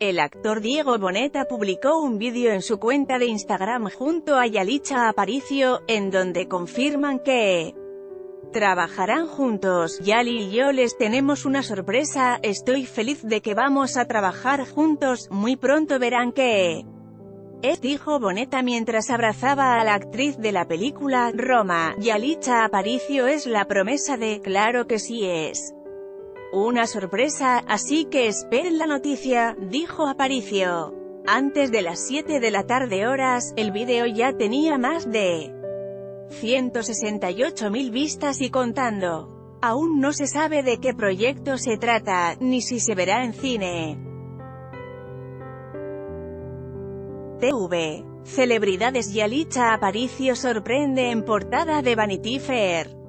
El actor Diego Boneta publicó un vídeo en su cuenta de Instagram junto a Yalitza Aparicio, en donde confirman que trabajarán juntos. Yali y yo les tenemos una sorpresa, estoy feliz de que vamos a trabajar juntos, muy pronto verán que es dijo Boneta mientras abrazaba a la actriz de la película, Roma, Yalitza Aparicio es la promesa de, claro que sí es. Una sorpresa, así que esperen la noticia, dijo Aparicio. Antes de las 7 de la tarde horas, el video ya tenía más de 168.000 vistas y contando. Aún no se sabe de qué proyecto se trata, ni si se verá en cine. TV. Celebridades Yalitza Aparicio sorprende en portada de Vanity Fair.